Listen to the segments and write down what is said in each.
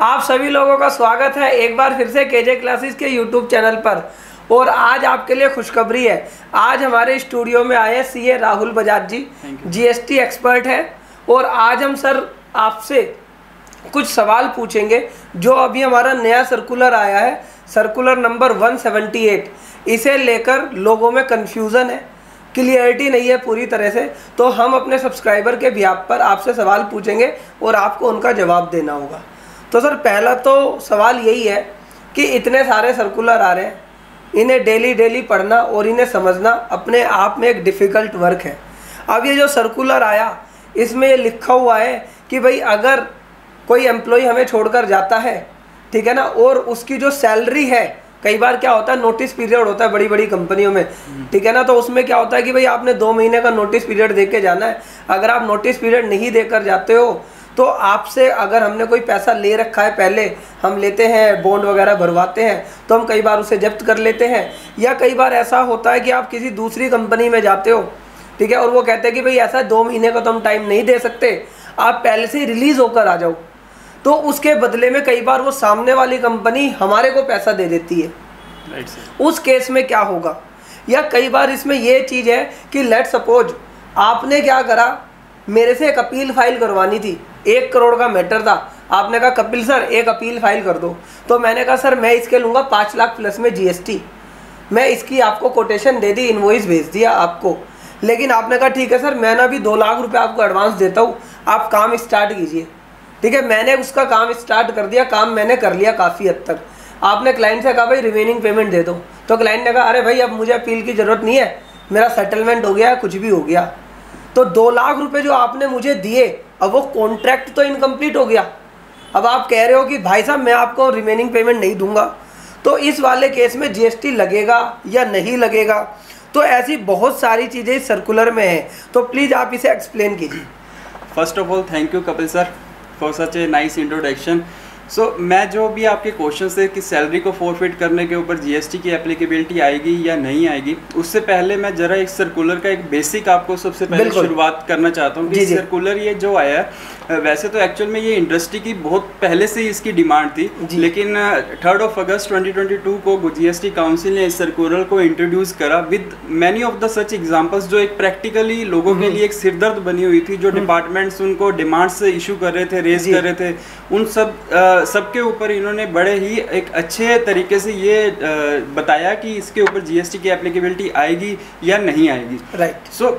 आप सभी लोगों का स्वागत है एक बार फिर से केजे क्लासेस के यूट्यूब चैनल पर। और आज आपके लिए खुशखबरी है। आज हमारे स्टूडियो में आए C A Rahul Bajaj ji. GST expert है। और आज हम सर आपसे कुछ सवाल पूछेंगे जो अभी हमारा नया सर्कुलर आया है। सर्कुलर नंबर 178 इसे लेकर लोगों में कन्फ्यूज़न है। क्लियरिटी नहीं है पूरी तरह से। तो हम अपने सब्सक्राइबर के बिहाब पर आपसे सवाल पूछेंगे और आपको उनका जवाब देना होगा। तो सर, पहला तो सवाल यही है कि इतने सारे सर्कुलर आ रहे हैं, इन्हें डेली डेली पढ़ना और इन्हें समझना अपने आप में एक डिफ़िकल्ट वर्क है। अब ये जो सर्कुलर आया, इसमें ये लिखा हुआ है कि भाई अगर कोई एम्प्लॉय हमें छोड़कर जाता है, ठीक है ना, और उसकी जो सैलरी है, कई बार क्या होता है नोटिस पीरियड होता है बड़ी बड़ी कंपनियों में, ठीक है ना तो उसमें क्या होता है कि भाई आपने दो महीने का नोटिस पीरियड दे के जाना है। अगर आप नोटिस पीरियड नहीं देकर जाते हो तो आपसे अगर हमने कोई पैसा ले रखा है पहले हम लेते हैं बॉन्ड वगैरह भरवाते हैं तो हम कई बार उसे जब्त कर लेते हैं। या कई बार ऐसा होता है कि आप किसी दूसरी कंपनी में जाते हो ठीक है और वो कहते हैं कि भाई ऐसा दो महीने का तो हम टाइम नहीं दे सकते आप पहले से रिलीज़ होकर आ जाओ। तो उसके बदले में कई बार वो सामने वाली कंपनी हमारे को पैसा दे देती है। उस केस में क्या होगा? या कई बार इसमें ये चीज़ है कि लेट सपोज़ आपने क्या करा? मेरे से एक अपील फ़ाइल करवानी थी। एक करोड़ का मैटर था। आपने कहा, कपिल सर, एक अपील फ़ाइल कर दो। तो मैंने कहा, सर, मैं इसके लूँगा पाँच लाख प्लस में जीएसटी। मैं इसकी आपको कोटेशन दे दी, इन्वॉइस भेज दिया आपको। लेकिन आपने कहा, ठीक है सर, मैं ना अभी दो लाख रुपए आपको एडवांस देता हूँ। आप काम स्टार्ट कीजिए। ठीक है, मैंने उसका काम स्टार्ट कर दिया, काम मैंने कर लिया काफ़ी हद तक। आपने क्लाइंट से कहा, भाई रिमेनिंग पेमेंट दे दो। तो क्लाइंट ने कहा, अरे भाई, अब मुझे अपील की ज़रूरत नहीं है। मेरा सेटलमेंट हो गया, कुछ भी हो गया। तो दो लाख रुपए जो आपने मुझे दिए, अब वो कॉन्ट्रैक्ट तो इनकम्प्लीट हो गया। अब आप कह रहे हो कि भाई साहब, मैं आपको रिमेनिंग पेमेंट नहीं दूँगा। तो इस वाले केस में जीएसटी लगेगा या नहीं लगेगा? तो ऐसी बहुत सारी चीज़ें सर्कुलर में हैं। तो प्लीज़ आप इसे एक्सप्लेन कीजिए। First of all thank you Kapil sir for such a nice introduction so so, मैं जो भी आपके क्वेश्चन है कि सैलरी को फोरफिट करने के ऊपर जीएसटी की एप्लीकेबिलिटी आएगी या नहीं आएगी उससे पहले मैं जरा एक सर्कुलर का एक बेसिक आपको सबसे पहले शुरुआत करना चाहता हूँ कि सर्कुलर ये जो आया है वैसे तो एक्चुअल में ये इंडस्ट्री की बहुत पहले से ही इसकी डिमांड थी लेकिन थर्ड ऑफ़ अगस्त 2022 को जीएसटी काउंसिल ने इस सर्कुलर को इंट्रोड्यूस करा with many of the such examples जो एक प्रैक्टिकली लोगों के हम्म। लिए एक सिरदर्द बनी हुई थी जो डिपार्टमेंट्स हम्म। उनको डिमांड्स इशू कर रहे थे रेज कर रहे थे उन सब सबके ऊपर इन्होंने बड़े ही एक अच्छे तरीके से ये आ, बताया कि इसके ऊपर जीएसटी की एप्लीकेबिलिटी आएगी या नहीं आएगी। Right right. सो so,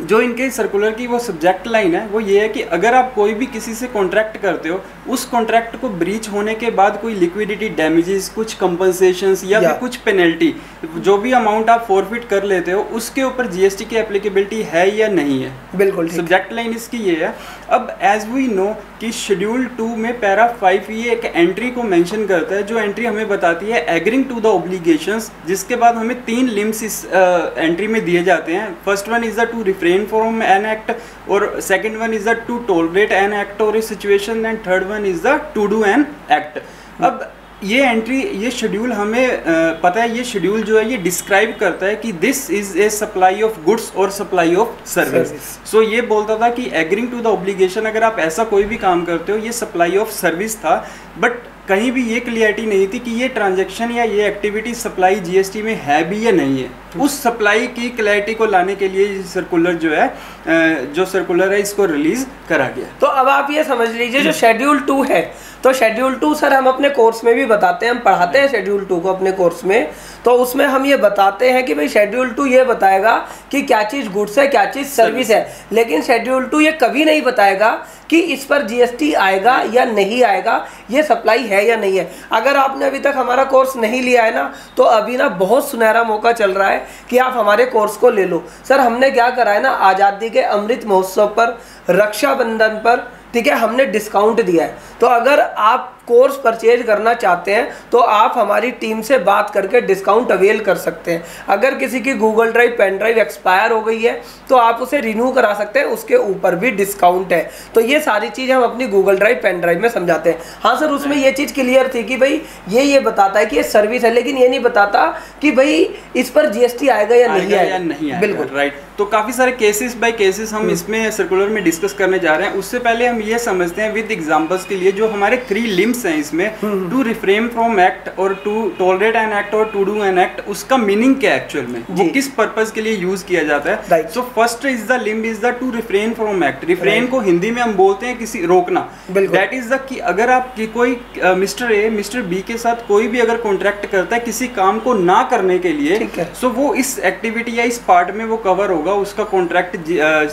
जो इनके सर्कुलर की वो सब्जेक्ट लाइन है वो ये है कि अगर आप कोई भी किसी से कॉन्ट्रैक्ट करते हो उस कॉन्ट्रैक्ट को ब्रीच होने के बाद कोई लिक्विडिटी डैमेजेस कुछ कंपनसेशन या फिर कुछ पेनल्टी जो भी अमाउंट आप फॉरफिट कर लेते हो उसके ऊपर जीएसटी की एप्लीकेबिलिटी है या नहीं है। बिल्कुल सब्जेक्ट लाइन इसकी ये है। अब एज वी नो कि शेड्यूल टू में पैरा फाइव ये एक एंट्री को मेंशन करता है, जो एंट्री हमें बताती है एग्रिंग टू द ऑब्लिगेशंस जिसके बाद हमें तीन लिम्स इस एंट्री में दिए जाते हैं। First one is the to refrain from an act और second one is the to tolerate an act और situation and third one is the to do an act अब ये एंट्री ये शेड्यूल हमें पता है ये शेड्यूल जो है ये डिस्क्राइब करता है कि this is a supply of goods और सप्लाई ऑफ़ सर्विस सो ये बोलता था कि एग्रिंग टू द ऑब्लिगेशन अगर आप ऐसा कोई भी काम करते हो ये सप्लाई ऑफ़ सर्विस था बट कहीं भी ये क्लियरिटी नहीं थी कि ये ट्रांजेक्शन या ये एक्टिविटी सप्लाई जीएसटी में है भी या नहीं है। उस सप्लाई की क्लैरिटी को लाने के लिए सर्कुलर जो है जो सर्कुलर है इसको रिलीज़ करा गया। तो अब आप ये समझ लीजिए जो शेड्यूल टू है तो शेड्यूल टू सर हम अपने कोर्स में भी बताते हैं हम पढ़ाते हैं शेड्यूल टू को अपने कोर्स में। तो उसमें हम ये बताते हैं कि भाई शेड्यूल टू ये बताएगा कि क्या चीज़ गुड्स है क्या चीज़ सर्विस है। लेकिन शेड्यूल टू ये कभी नहीं बताएगा कि इस पर जीएसटी आएगा या नहीं आएगा, ये सप्लाई है या नहीं है। अगर आपने अभी तक हमारा कोर्स नहीं लिया है ना तो अभी ना बहुत सुनहरा मौका चल रहा है कि आप हमारे कोर्स को ले लो। सर, हमने क्या करा है ना, आज़ादी के अमृत महोत्सव पर, रक्षाबंधन पर, ठीक है, हमने डिस्काउंट दिया है। तो अगर आप कोर्स परचेज करना चाहते हैं तो आप हमारी टीम से बात करके डिस्काउंट अवेल कर सकते हैं। अगर किसी की Google drive pen drive expire हो गई है तो आप उसे रिन्यू करा सकते हैं उसके ऊपर भी डिस्काउंट है। तो ये सारी चीज़ हम अपनी गूगल ड्राइव पेन ड्राइव में समझाते हैं। हाँ सर उसमें ये चीज़ क्लियर थी कि भाई ये ये बताता है कि ये सर्विस है लेकिन ये नहीं बताता कि भाई इस पर जीएसटी आएगा या नहीं आएगा नहीं बिल्कुल। राइट तो काफ़ी सारे केसेस बाय केसेस हम हम्म। इसमें सर्कुलर में डिस्कस करने जा रहे हैं। उससे पहले हम ये समझते हैं विद एग्जाम्पल्स के लिए जो हमारे थ्री लिम लिम्स हैं इसमें टू रिफ्रेम फ्रॉम एक्ट और टू टॉलरेट एन एक्ट और टू डू एन एक्ट उसका मीनिंग क्या है एक्चुअल में? वो किस पर्पज के लिए यूज़ किया जाता है? So first is the limb is the to refrain from act refrain को हिंदी में हम बोलते हैं किसी रोकना। दैट इज़ द कि अगर आप कि कोई मिस्टर ए मिस्टर बी के साथ कोई भी अगर कॉन्ट्रैक्ट करता है किसी काम को ना करने के लिए। सो वो इस एक्टिविटी या इस पार्ट में वो कवर होगा उसका कॉन्ट्रैक्ट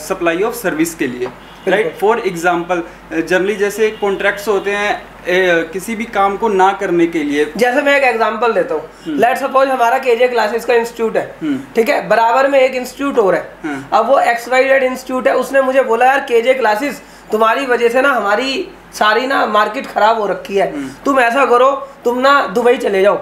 सप्लाई ऑफ़ सर्विस के लिए। राइट फॉर एग्ज़ाम्पल जनरली जैसे कॉन्ट्रैक्ट्स होते हैं ए, किसी भी काम को ना करने के लिए। जैसे मैं एक एग्जांपल देता हूँ। लेट सपोज़ हमारा केजे क्लासेस का इंस्टीट्यूट है। हम्म। ठीक है? बराबर में एक इंस्टीट्यूट और है। हम्म। अब वो एक्स वाई जेड इंस्टीट्यूट है उसने मुझे बोला यार केजे क्लासेस तुम्हारी वजह से ना हमारी सारी ना मार्केट खराब हो रखी है। हम्म। तुम ऐसा करो तुम ना दुबई चले जाओ।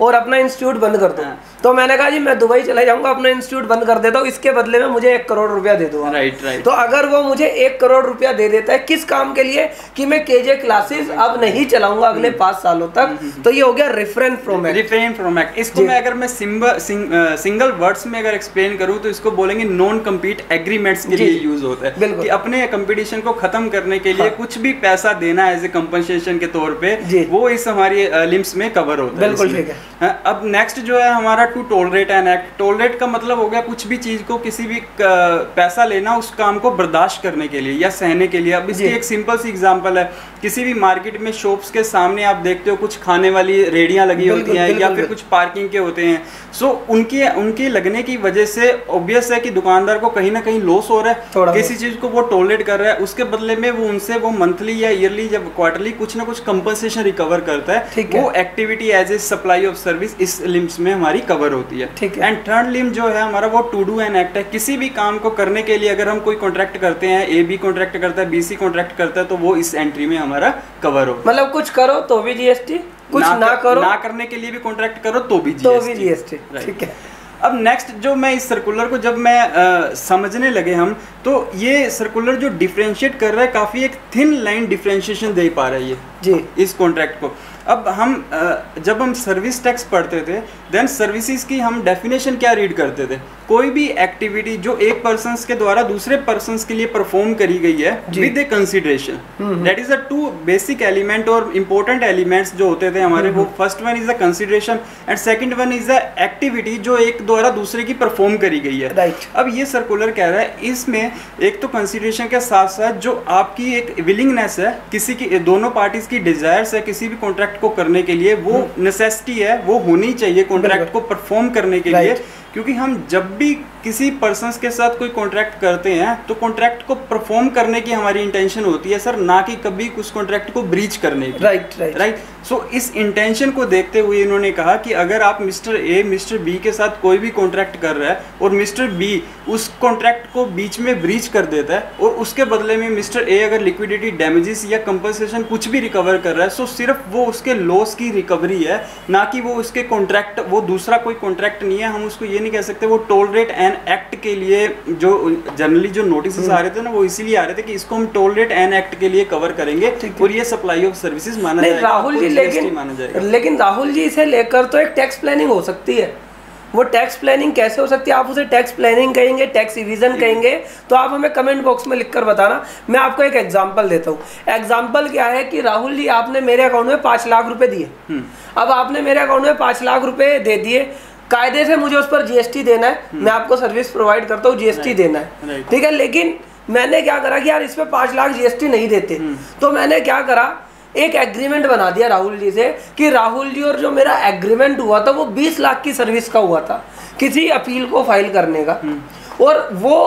और अपना इंस्टीट्यूट बंद कर दो। हाँ। तो मैंने कहा जी मैं दुबई चले जाऊँगा अपना इंस्टीट्यूट बंद कर देता हूँ। इसके बदले में मुझे एक करोड़ रुपया दे दो राइट राइट तो अगर वो मुझे एक करोड़ रुपया दे देता है किस काम के लिए? कि मैं केजे क्लासेस अब नहीं चलाऊँगा अगले पाँच सालों तक। तो ये हो गया रेफरेंस फ्रॉम एक्ट इसको मैं अगर मैं सिंगल सिंगल वर्ड्स में अगर एक्सप्लेन करूँ तो इसको बोलेंगे नॉन कम्पीट एग्रीमेंट्स के लिए यूज़ होता है। कि अपने कंपटीशन को खत्म करने के लिए हाँ। कुछ भी पैसा देना एज ए कंपनसेशन के तौर पे वो इस हमारी लिम्स में कवर होता है बिल्कुल ठीक है। अब नेक्स्ट जो है हमारा to tolerate an act tolerate का मतलब हो गया कुछ भी चीज़ को किसी भी पैसा लेना उस काम को बर्दाश्त करने के लिए या सहने के लिए। अब इसकी एक सिंपल सी एग्जांपल है। किसी भी मार्केट में शॉप्स के सामने आप देखते हो कुछ खाने वाली रेडियाँ लगी होती हैं या फिर कुछ पार्किंग के होते हैं। सो so, उनके उनके लगने की वजह से ऑब्वियस है कि दुकानदार को कहीं ना कहीं लॉस हो रहा है। किसी चीज़ को वो टोलरेट कर रहा है। उसके बदले में वो उनसे वो मंथली या ईयरली या क्वार्टरली कुछ ना कुछ कंपनसेशन रिकवर करता है वो activity as a supply of service इस लिम्स में हमारी कवर होती है। ठीक है। एंड थर्ड लिम जो है हमारा वो टू डू एंड एक्ट है। किसी भी काम को करने के लिए अगर हम कोई कॉन्ट्रैक्ट करते हैं ए बी कॉन्ट्रैक्ट करता है बी सी कॉन्ट्रैक्ट करता है तो वो इस एंट्री में हमारा कवर हो। मतलब कुछ करो तो भी जीएसटी कुछ ना, कर- करो ना करने के लिए भी कॉन्ट्रैक्ट करो तो भी तो भी जीएसटी ठीक है। अब नेक्स्ट जो मैं इस सर्कुलर को जब मैं अ, समझने लगे हम तो ये सर्कुलर जो डिफरेंशिएट कर रहा है काफ़ी एक थिन लाइन डिफरेंशिएशन दे पा रहा है ये जी। इस कॉन्ट्रैक्ट को। अब हम अ, जब हम सर्विस टैक्स पढ़ते थे देन सर्विसेज़ की हम डेफिनेशन क्या रीड करते थे? कोई भी एक्टिविटी जो एक पर्सन के द्वारा दूसरे पर्सन के लिए परफॉर्म करी गई है with a consideration that is the two basic element और इम्पोर्टेंट एलिमेंट्स जो होते थे हमारे वो first one is the consideration and second one is the activity जो एक द्वारा दूसरे की परफॉर्म करी गई है। Right. अब ये सर्कुलर कह रहा है इसमें एक तो कंसिडरेशन के साथ साथ जो आपकी एक विलिंगनेस है किसी की दोनों पार्टीज़ की डिजायर्स है किसी भी कॉन्ट्रैक्ट को करने के लिए वो नेसेसिटी है वो होनी चाहिए कॉन्ट्रैक्ट को परफॉर्म करने के लिए। Right. क्योंकि हम जब भी किसी पर्सन के साथ कोई कॉन्ट्रैक्ट करते हैं तो कॉन्ट्रैक्ट को परफॉर्म करने की हमारी इंटेंशन होती है सर ना कि कभी उस कॉन्ट्रैक्ट को ब्रीच करने की। राइट राइट राइट सो इस इंटेंशन को देखते हुए इन्होंने कहा कि अगर आप मिस्टर ए मिस्टर बी के साथ कोई भी कॉन्ट्रैक्ट कर रहा है और मिस्टर बी उस कॉन्ट्रैक्ट को बीच में ब्रीच कर देता है और उसके बदले में मिस्टर ए अगर लिक्विडिटी डैमेजेस या कंपनसेशन कुछ भी रिकवर कर रहा है सो सिर्फ़ वो उसके लॉस की रिकवरी है ना कि वो उसके कॉन्ट्रैक्ट वो दूसरा कोई कॉन्ट्रैक्ट नहीं है हम उसको ये नहीं कह सकते वो टोल रेट एंड एक्ट के लिए जो जनरली जो नोटिस आ रहे थे ना वो इसीलिए आ रहे थे कि इसको हम टोल रेट एंड एक्ट के लिए कवर करेंगे और ये सप्लाई ऑफ़ सर्विसेज़ माना जाएगा राहुल जी GST माना लेकिन जाएगा। लेकिन राहुल जी इसे लेकर तो एक टैक्स प्लानिंग हो सकती है। वो टैक्स प्लानिंग कैसे हो सकती है? आप उसे टैक्स प्लानिंग कहेंगे टैक्स इविजन कहेंगे तो आप हमें कमेंट बॉक्स में लिखकर बताना। मैं आपको एक एग्जांपल देता हूँ। एग्जांपल क्या है कि राहुल जी आपने मेरे अकाउंट में पाँच लाख रुपए दिए। हम्म। अब आपने मेरे अकाउंट में पाँच लाख रुपए दे दिए कायदे से मुझे उस पर जीएसटी देना है मैं आपको सर्विस प्रोवाइड करता हूँ जीएसटी हम्म। देना है ठीक है लेकिन मैंने क्या करा कि यार इस पे पाँच लाख जीएसटी नहीं देते हम्म। तो मैंने क्या करा एक एग्रीमेंट बना दिया राहुल जी से कि राहुल जी और जो मेरा एग्रीमेंट हुआ था वो 20 लाख की सर्विस का हुआ था किसी अपील को फ़ाइल करने का हम्म। और वो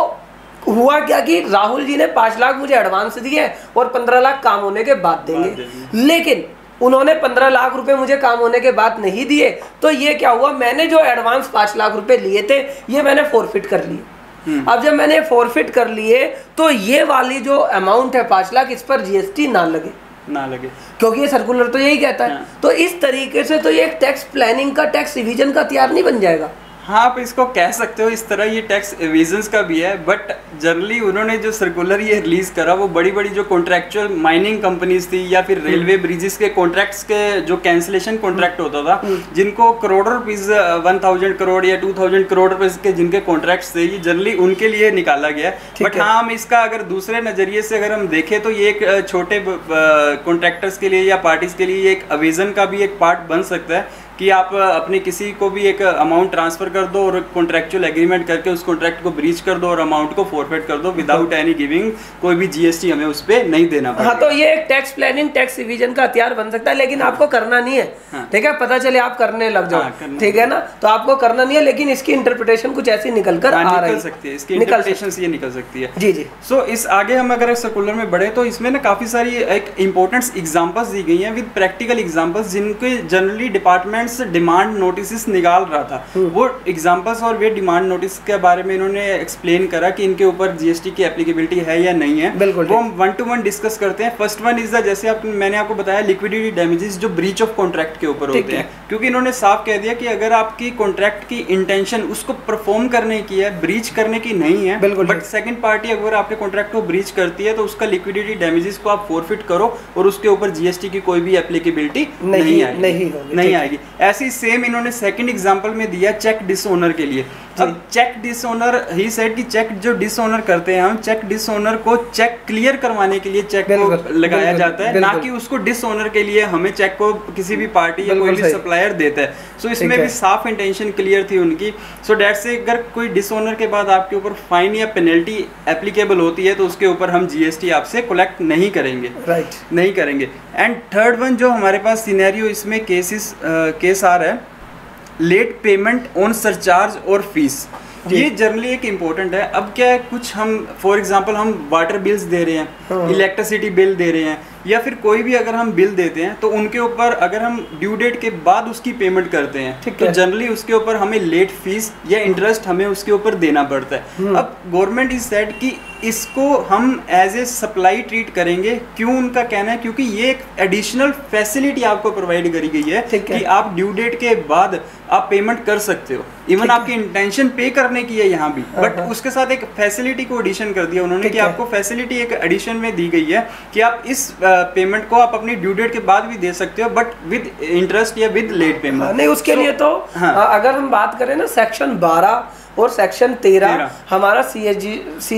हुआ क्या कि राहुल जी ने पाँच लाख मुझे एडवांस दिए और पंद्रह लाख काम होने के बाद देंगे। लेकिन उन्होंने पंद्रह लाख रुपए मुझे काम होने के बाद नहीं दिए। तो ये क्या हुआ? मैंने जो एडवांस पाँच लाख रुपए लिए थे ये मैंने फोरफिट कर लिए। हम्म। अब जब मैंने फोरफिट कर लिए तो ये वाली जो अमाउंट है पाँच लाख इस पर जीएसटी ना लगे। ना लगे। क्योंकि ये सर्कुलर तो यही कहता है। हाँ। तो इस तरीके से तो ये एक टैक्स प्लानिंग का टैक्स रिविजन का तैयार नहीं बन जाएगा। हाँ आप इसको कह सकते हो इस तरह ये टैक्स एविजन्स का भी है बट जनरली उन्होंने जो सर्कुलर ये रिलीज़ करा वो बड़ी बड़ी जो कॉन्ट्रेक्चुअल माइनिंग कंपनीज़ थी या फिर रेलवे ब्रिजेस के कॉन्ट्रैक्ट्स के जो कैंसिलेशन कॉन्ट्रैक्ट होता था हम्म। जिनको करोड़ों रुपीज़ वन थाउज़ेंड करोड़ या टू थाउज़ेंड करोड़ रुपीज़ के जिनके कॉन्ट्रैक्ट्स थे ये जनरली उनके लिए निकाला गया बट हाँ। हम इसका अगर दूसरे नज़रिए से अगर हम देखें तो ये एक छोटे कॉन्ट्रैक्टर्स के लिए या पार्टीज़ के लिए एक अविजन का भी एक पार्ट बन सकता है। कि आप अपने किसी को भी एक अमाउंट ट्रांसफ़र कर दो और कॉन्ट्रेक्चुअल एग्रीमेंट करके उस कॉन्ट्रैक्ट को ब्रीच कर दो और अमाउंट को फॉरफेट कर दो विदाउट एनी गिविंग कोई भी जीएसटी हमें उस पर नहीं देना हाँ तो ये एक टैक्स प्लानिंग टैक्स रिवीजन का हथियार बन सकता है लेकिन आपको करना नहीं है। हाँ। ठीक है पता चले आप करने लग जाओ। हाँ, ठीक है ना? तो आपको करना नहीं है लेकिन इसकी इंटरप्रिटेशन कुछ ऐसी निकल कर हाँ, आ रही सकती है। इसकी इंटरप्रिटेशन ये निकल सकती है। जी जी। सो इस आगे हम अगर सर्कुलर में बढ़े तो इसमें ना काफ़ी सारी एक इंपॉर्टेंट एग्जांपल्स दी गई हैं विद प्रैक्टिकल एग्जांपल्स जिनके जनरली डिपार्टमेंट्स डिमांड नोटिस निकाल रहा था। हम्म। वो एग्जांपल्स और वे डिमांड नोटिस के बारे में इन्होंने एक्सप्लेन करा कि इनके ऊपर जीएसटी की एप्लीकेबिलिटी है या नहीं है। बिल्कुल वो हम वन टू वन डिस्कस करते हैं। फ़र्स्ट वन इज़ द जैसे आप मैंने आपको बताया लिक्विडिटी डैमेजेस जो ब्रीच ऑफ़ कॉन्ट्रैक्ट के ऊपर होते हैं। क्योंकि इन्होंने साफ़ कह दिया कि अगर आपकी कॉन्ट्रैक्ट की इंटेंशन उसको परफॉर्म करने की है ब्रीच करने की नहीं है बिल्कुल बट सेकंड पार्टी अगर आपके कॉन्ट्रैक्ट को ब्रीच करती है तो उसका लिक्विडिटी डैमेजेस को आप फोरफिट करो और उसके ऊपर जीएसटी की कोई भी एप्लीकेबिलिटी नहीं- आएगी। नहीं आएगी। ऐसी सेम इन्होंने सेकंड एग्जांपल में दिया चेक डिसओनर के लिए। अब चेक डिसओनर ही सेड कि चेक जो डिसओनर करते हैं हम चेक डिसओनर को चेक क्लियर करवाने के लिए चेक को लगाया जाता है ना कि उसको डिसओनर के लिए हमें चेक को किसी भी पार्टी या कोई भी सप्लायर देता है। सो ठीक इसमें भी साफ़ इंटेंशन क्लियर थी उनकी। सो डेट से अगर कोई डिसओनर के बाद आपके ऊपर फाइन या पेनल्टी एप्लीकेबल होती है तो उसके ऊपर हम जीएसटी आपसे कलेक्ट नहीं करेंगे। राइट नहीं करेंगे। एंड थर्ड वन जो हमारे पास सिनेरियो इसमें केसेस केस आ रहा है लेट पेमेंट ऑन सरचार्ज और फ़ीस ये जनरली एक इम्पोर्टेंट है। अब क्या है कुछ हम फॉर एग्ज़ाम्पल हम वाटर बिल्स दे रहे हैं हाँ। इलेक्ट्रिसिटी बिल दे रहे हैं या फिर कोई भी अगर हम बिल देते हैं तो उनके ऊपर अगर हम ड्यू डेट के बाद उसकी पेमेंट करते हैं ठीक तो है। जनरली उसके ऊपर हमें लेट फ़ीस या इंटरेस्ट हमें उसके ऊपर देना पड़ता है हम्म। अब गवर्नमेंट इज़ सेड कि इसको हम एज ए सप्लाई ट्रीट करेंगे क्यों उनका कहना है क्योंकि ये एक एडिशनल फैसिलिटी आपको प्रोवाइड करी गई है है। कि आप ड्यू डेट के बाद आप पेमेंट कर सकते हो इवन आपकी इंटेंशन पे करने की है यहाँ भी बट हाँ। उसके साथ एक फैसिलिटी को एडिशन कर दिया उन्होंने कि आपको फैसिलिटी एक एडिशन में दी गई है कि आप इस पेमेंट को आप अपनी ड्यू डेट के बाद भी दे सकते हो बट विद इंटरेस्ट या विद लेट पेमेंट नहीं उसके so, लिए तो हाँ। अगर हम बात करें ना सेक्शन 12 और सेक्शन 13 13 हमारा सी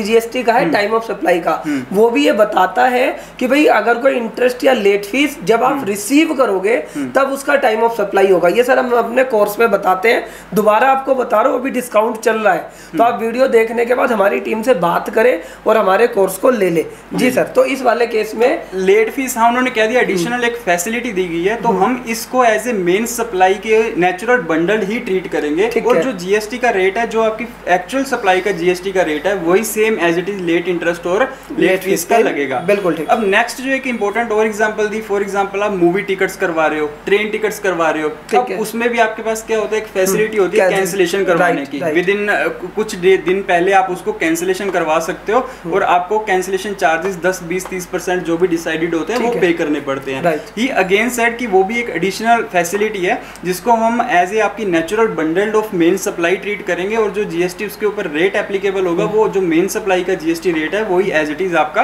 जी एस टी का हम्म। है टाइम ऑफ़ सप्लाई का वो भी ये बताता है कि भाई अगर कोई इंटरेस्ट या लेट फ़ीस जब हम्म। आप रिसीव करोगे तब उसका टाइम ऑफ़ सप्लाई होगा। ये सर हम अपने कोर्स में बताते हैं। दोबारा आपको बता रहा हूँ अभी डिस्काउंट चल रहा है। हम्म। तो आप वीडियो देखने के बाद हमारी टीम से बात करें और हमारे कोर्स को ले ले। जी सर तो इस वाले केस में लेट फ़ीस हाँ उन्होंने कह दिया एडिशनल एक फैसिलिटी दी गई है। तो हम इसको एज ए मेन सप्लाई के नेचुरल बंडल ही ट्रीट करेंगे। और जो जीएसटी का रेट है जो आपकी एक्चुअल सप्लाई का जीएसटी का रेट है वही same as it is late interest और लेट फ़ीस का लगेगा। बिल्कुल ठीक। अब नेक्स्ट जो एक इंपॉर्टेंट और एग्जांपल दी फॉर एग्जांपल आप मूवी टिकट्स करवा रहे हो ट्रेन टिकट्स करवा रहे हो अब उसमें भी आपके पास क्या होता है एक फैसिलिटी होती है कैंसिलेशन करवाने की। विद इन कुछ दिन पहले आप उसको कैंसिलेशन करवा सकते हो हम्म। और आपको कैंसिलेशन चार्जेस 10 20 30 परसेंट जो भी डिसाइडेड होते हैं वो पे करने पड़ते हैं. ही अगेन सेड कि वो भी एक एडिशनल फैसिलिटी है जिसको हम एज ए आपकी natural bundled of main supply treat करेंगे और जो जीएसटी उसके ऊपर रेट एप्लीकेबल होगा वो जो मेन सप्लाई का जीएसटी रेट है वही एज इट इज़ आपका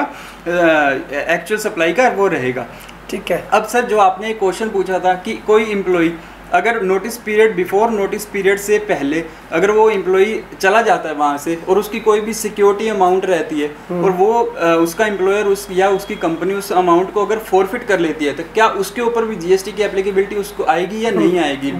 एक्चुअल सप्लाई का वो रहेगा। ठीक है। अब सर जो आपने क्वेश्चन पूछा था कि कोई एम्प्लॉय अगर notice period before notice period से पहले अगर वो एम्प्लॉय चला जाता है वहाँ से और उसकी कोई भी सिक्योरिटी अमाउंट रहती है और वो अ, उसका एम्प्लॉयर उस या उसकी कंपनी उस अमाउंट को अगर फोरफिट कर लेती है तो क्या उसके ऊपर भी जीएसटी की एप्लीकेबिलिटी उसको आएगी या नहीं आएगी?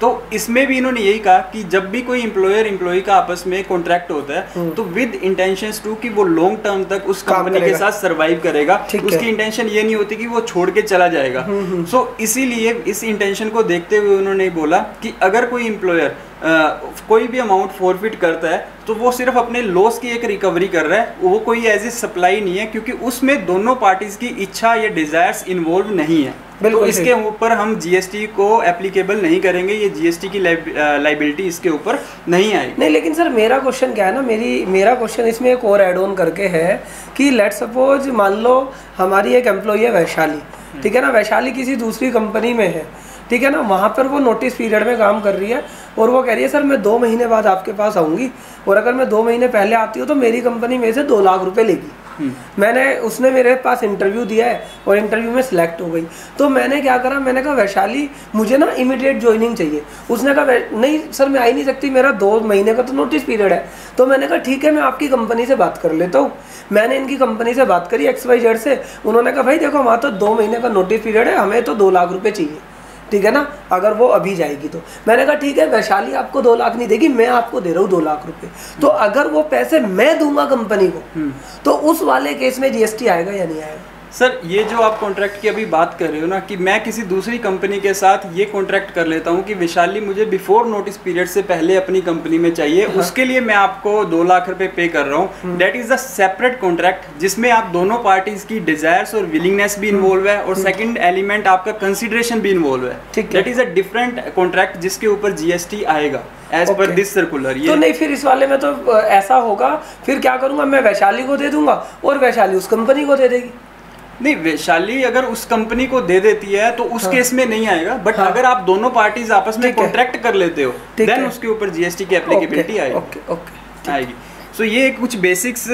तो इसमें भी इन्होंने यही कहा कि जब भी कोई एम्प्लॉयर एम्प्लॉय का आपस में कॉन्ट्रैक्ट होता है तो विद इंटेंशन टू कि वो लॉन्ग टर्म तक उस कंपनी के साथ सर्वाइव करेगा। उसकी इंटेंशन ये नहीं होती कि वो छोड़ के चला जाएगा। सो इसीलिए इस इंटेंशन को देखते हुए उन्होंने बोला कि अगर कोई एम्प्लॉयर कोई भी अमाउंट फॉरफिट करता है तो वो सिर्फ़ अपने लॉस की एक रिकवरी कर रहा है। वो कोई एज ए सप्लाई नहीं है क्योंकि उसमें दोनों पार्टीज़ की इच्छा या डिजायर्स इन्वॉल्व नहीं है। तो इसके ऊपर हम जीएसटी को एप्लीकेबल नहीं करेंगे ये जीएसटी की लाइबिलिटी इसके ऊपर नहीं आएगी। नहीं लेकिन सर मेरा क्वेश्चन क्या है ना मेरी मेरा क्वेश्चन इसमें एक और ऐड ऑन करके है कि लेट सपोज़ मान लो हमारी एक एम्प्लॉई है वैशाली। ठीक है ना वैशाली किसी दूसरी कंपनी में है। ठीक है ना? वहाँ पर वो नोटिस पीरियड में काम कर रही है और वो कह रही है सर मैं दो महीने बाद आपके पास आऊँगी और अगर मैं दो महीने पहले आती हूँ तो मेरी कंपनी मेरे से दो लाख रुपए लेगी। हम्म। मैंने उसने मेरे पास इंटरव्यू दिया है और इंटरव्यू में सिलेक्ट हो गई। तो मैंने क्या करा? मैंने कहा वैशाली मुझे ना इमीडिएट ज्वाइनिंग चाहिए। उसने कहा नहीं सर मैं आ ही नहीं सकती मेरा दो महीने का तो नोटिस पीरियड है। तो मैंने कहा ठीक है मैं आपकी कंपनी से बात कर लेता हूँ। मैंने इनकी कंपनी से बात करी एक्स वाई जेड से। उन्होंने कहा भाई देखो हमारा तो दो महीने का नोटिस पीरियड है हमें तो दो लाख रुपये चाहिए। ठीक है ना? अगर वो अभी जाएगी तो। मैंने कहा ठीक है वैशाली आपको दो लाख नहीं देगी मैं आपको दे रहा हूँ दो लाख रुपए। तो अगर वो पैसे मैं दूँगा कंपनी को हम्म। तो उस वाले केस में जीएसटी आएगा या नहीं आएगा? सर ये जो आप कॉन्ट्रैक्ट की अभी बात कर रहे हो ना कि मैं किसी दूसरी कंपनी के साथ ये कॉन्ट्रैक्ट कर लेता हूँ कि विशाली मुझे बिफोर नोटिस पीरियड से पहले अपनी कंपनी में चाहिए हाँ। उसके लिए मैं आपको दो लाख रुपए पे कर रहा हूँ। That is a separate contract जिसमें आप दोनों पार्टीज़ की डिजायर्स और विलिंगनेस भी इन्वॉल्व है और सेकेंड हम्म। एलिमेंट आपका कंसिडरेशन भी इन्वॉल्व है। That is a different contract जिसके ऊपर जीएसटी आएगा एज पर दिस सर्कुलर ये। तो नहीं फिर इस वाले में तो ऐसा होगा फिर क्या करूँगा मैं वैशाली को दे दूँगा और वैशाली उस कंपनी को दे देगी। नहीं वैशाली अगर उस कंपनी को दे देती है तो उस हाँ। केस में नहीं आएगा बट हाँ। अगर आप दोनों पार्टीज़ आपस में कॉन्ट्रैक्ट कर लेते हो देन उसके ऊपर जीएसटी की एप्लीकेबिलिटी आएगी। ओके ओके आएगी। सो so, ये कुछ बेसिक्स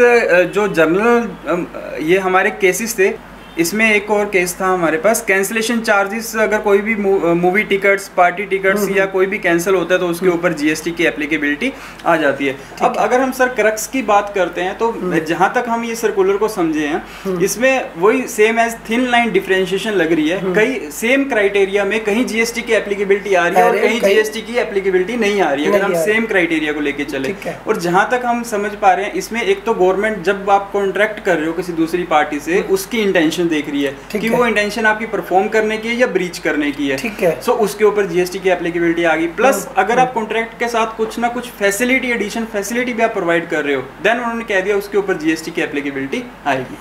जो जनरल ये हमारे केसेस थे इसमें एक और केस था हमारे पास। कैंसिलेशन चार्जेस अगर कोई भी मूवी टिकट्स पार्टी टिकट्स या कोई भी कैंसिल होता है तो उसके ऊपर जीएसटी की एप्लीकेबिलिटी आ जाती है। अब अगर हम सर क्रक्स की बात करते हैं तो हम्म। जहाँ तक हम ये सर्कुलर को समझे हैं हम्म। इसमें वही same as thin line differentiation लग रही है। हम्म। कई सेम क्राइटेरिया में कहीं जीएसटी की एप्लीकेबिलिटी आ रही है और कहीं जीएसटी की एप्लीकेबिलिटी नहीं आ रही है अगर हम सेम क्राइटेरिया को लेके चले। और जहाँ तक हम समझ पा रहे हैं इसमें एक तो गवर्नमेंट जब आप कॉन्ट्रैक्ट कर रहे हो किसी दूसरी पार्टी से उसकी इंटेंशन इंटेंशन देख रही है कि वो इंटेंशन आपकी परफॉर्म करने की है या ब्रीच करने की है। ठीक है। सो उसके ऊपर जीएसटी की एप्लीकेबिलिटी आ गई। प्लस हम्म, अगर आप हम्म। कॉन्ट्रैक्ट के साथ कुछ ना कुछ फैसिलिटी एडिशन फैसिलिटी भी आप प्रोवाइड कर रहे हो देन उन्होंने कह दिया उसके ऊपर जीएसटी की एप्लीकेबिलिटी आएगी।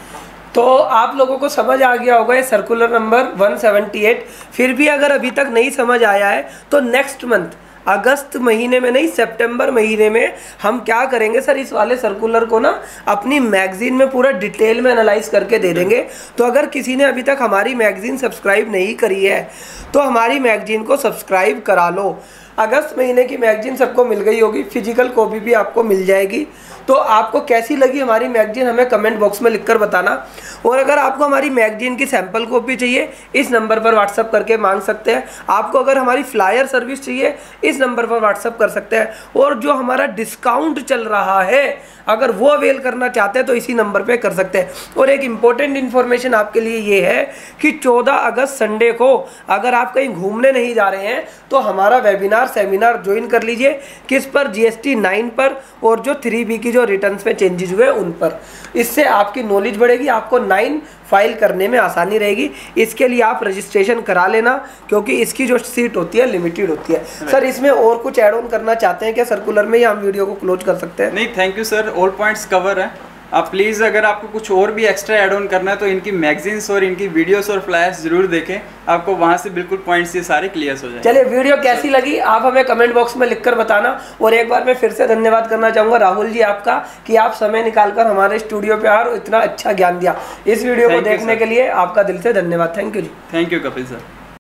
तो आप लोगों को समझ आ गया होगा ये सर्कुलर नंबर 178 फिर भी अगर अभी तक नहीं समझ आया है तो नेक्स्ट मंथ अगस्त महीने में नहीं, सितंबर महीने में हम क्या करेंगे सर, इस वाले सर्कुलर को ना अपनी मैगजीन में पूरा डिटेल में एनालाइज करके दे देंगे। तो अगर किसी ने अभी तक हमारी मैगजीन सब्सक्राइब नहीं करी है तो हमारी मैगजीन को सब्सक्राइब करा लो। अगस्त महीने की मैगजीन सबको मिल गई होगी फ़िज़िकल कॉपी भी आपको मिल जाएगी। तो आपको कैसी लगी हमारी मैगजीन हमें कमेंट बॉक्स में लिखकर बताना। और अगर आपको हमारी मैगजीन की सैंपल कॉपी चाहिए, इस नंबर पर व्हाट्सअप करके मांग सकते हैं। आपको अगर हमारी फ्लायर सर्विस चाहिए, इस नंबर पर व्हाट्सअप कर सकते हैं। और जो हमारा डिस्काउंट चल रहा है, अगर वो अवेल करना चाहते हैं तो इसी नंबर पर कर सकते हैं। और एक इम्पोर्टेंट इन्फॉर्मेशन आपके लिए ये है कि 14 अगस्त संडे को अगर आप कहीं घूमने नहीं जा रहे हैं तो हमारा वेबिनार सेमिनार ज्वाइन कर लीजिए। किस पर? जीएसटी नाइन पर। और जो थ्री बी की जो रिटर्न में चेंजेज हुए उन पर। इससे आपकी नॉलेज बढ़ेगी आपको नाइन फ़ाइल करने में आसानी रहेगी। इसके लिए आप रजिस्ट्रेशन करा लेना क्योंकि इसकी जो सीट होती है लिमिटेड होती है। सर इसमें और कुछ एड ऑन करना चाहते हैं क्या? सर्कुलर में या हम वीडियो को क्लोज कर सकते हैं? नहीं thank you sir all points cover है। आप प्लीज़ अगर आपको कुछ और भी एक्स्ट्रा एड ऑन करना है तो इनकी मैगजीन्स और इनकी वीडियोस और फ्लैश ज़रूर देखें। आपको वहाँ से बिल्कुल पॉइंट्स ये सारे क्लियर हो जाए चलिए वीडियो कैसी लगी आप हमें कमेंट बॉक्स में लिखकर बताना। और एक बार मैं फिर से धन्यवाद करना चाहूँगा राहुल जी आपका कि आप समय निकालकर हमारे स्टूडियो पे आर इतना अच्छा ज्ञान दिया। इस वीडियो को देखने के लिए आपका दिल से धन्यवाद। Thank you ji. Thank you Kapil sir